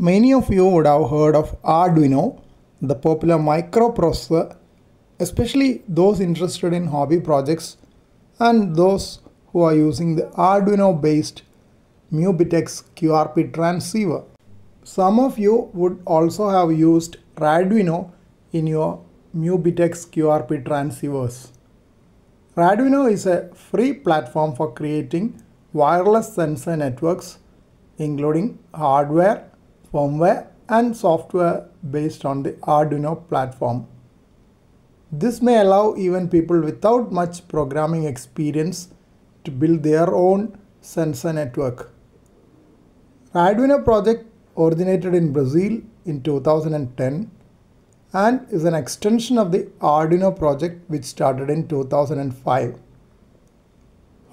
Many of you would have heard of Arduino, the popular microprocessor, especially those interested in hobby projects and those who are using the Arduino based MuBitX QRP transceiver. Some of you would also have used Raduino in your MuBitX QRP transceivers. Raduino is a free platform for creating wireless sensor networks including hardware, firmware and software based on the Arduino platform. This may allow even people without much programming experience to build their own sensor network. Raduino project originated in Brazil in 2010 and is an extension of the Arduino project which started in 2005.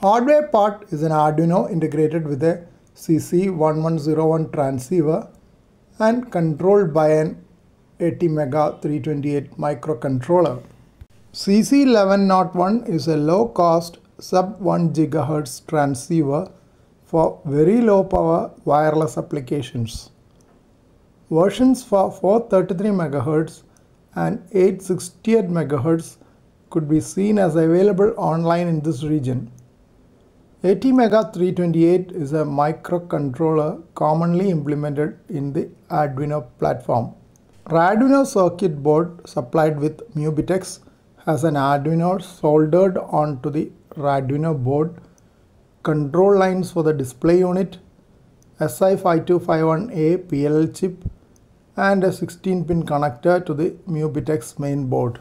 Hardware part is an Arduino integrated with a CC1101 transceiver and controlled by an ATmega 328 microcontroller. CC1101 is a low-cost sub 1 GHz transceiver for very low power wireless applications. Versions for 433 MHz and 868 MHz could be seen as available online in this region. ATmega 328 is a microcontroller commonly implemented in the Arduino platform. Arduino circuit board supplied with MuBitX has an Arduino soldered onto the Arduino board, control lines for the display unit, SI5251A PLL chip and a 16 pin connector to the MuBitX main board.